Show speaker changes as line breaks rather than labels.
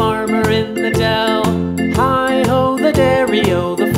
farmer in the dell. Hi ho, the dairy o, the